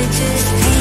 images.